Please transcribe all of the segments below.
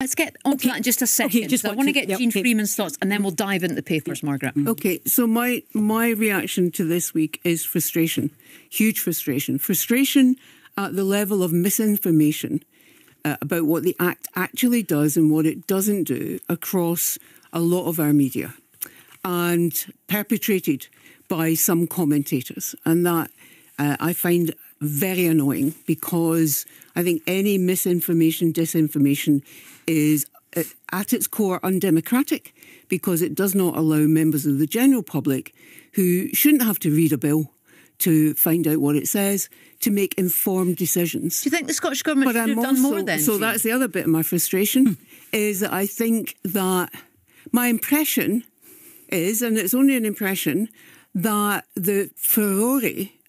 Let's get on to that in just a second. just I want want to to- get yep, Jeane okay. Freeman's thoughts and then we'll dive into the papers, Margaret. Okay, so my my reaction to this week is frustration, huge frustration, frustration at the level of misinformation uh, about what the act actually does and what it doesn't do across a lot of our media, and perpetrated by some commentators, and that uh, I find very annoying because I think any misinformation, disinformation is uh, at its core undemocratic because it does not allow members of the general public who shouldn't have to read a bill to find out what it says to make informed decisions. Do you think the Scottish Government But should I'm have also done more then? so that's the other bit of my frustration is that I think that my impression is, and it's only an impression, that the furore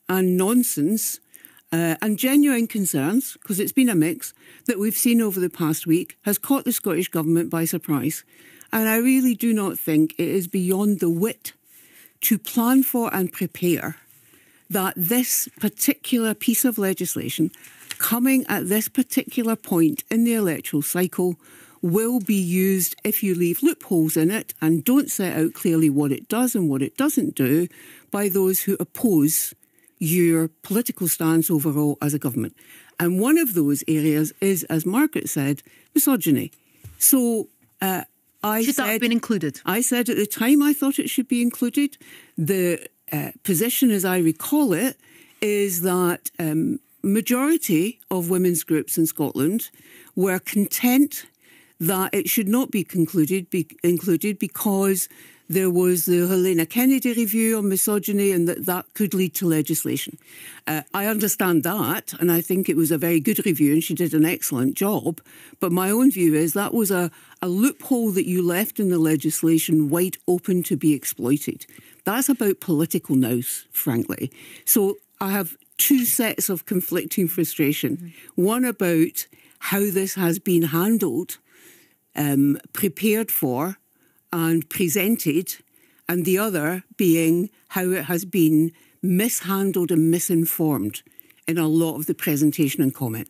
and nonsense uh, and genuine concerns, because it's been a mix, that we've seen over the past week has caught the Scottish Government by surprise. And I really do not think it is beyond the wit to plan for and prepare that this particular piece of legislation, coming at this particular point in the electoral cycle, will be used if you leave loopholes in it and don't set out clearly what it does and what it doesn't do by those who oppose your political stance overall as a government. And one of those areas is, as Margaret said, misogyny. So uh, I should said, that have been included? I said at the time I thought it should be included. The uh, position, as I recall it, is that um, majority of women's groups in Scotland were content that it should not be concluded, be, included because there was the Helena Kennedy review on misogyny and that that could lead to legislation. Uh, I understand that, and I think it was a very good review and she did an excellent job. But my own view is that was a, a loophole that you left in the legislation wide open to be exploited. That's about political nous, frankly. So I have two sets of conflicting frustration. One about how this has been handled um, prepared for and presented, and the other being how it has been mishandled and misinformed in a lot of the presentation and comment.